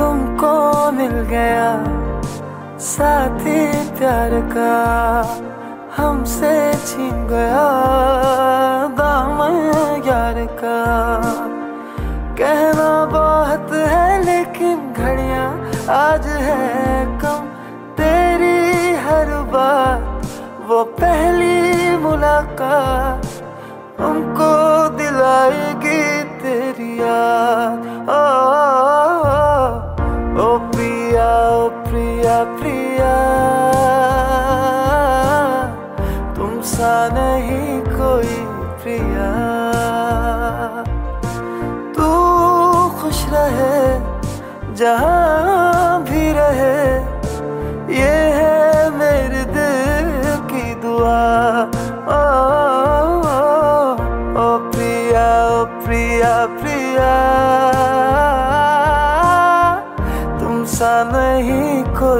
तुमको मिल गया साथी प्यार का। हमसे छीन गया दामन यार का। कहना बहुत है लेकिन घड़िया आज है कम। तेरी हर बार वो पहली मुलाकात। प्रिया तुम सा नहीं कोई प्रिया। तू खुश रहे जहाँ भी रहे ये है मेरे दिल की दुआ। ओ, ओ, ओ प्रिया ओ प्रिया प्रिया। तुम सा नहीं कोई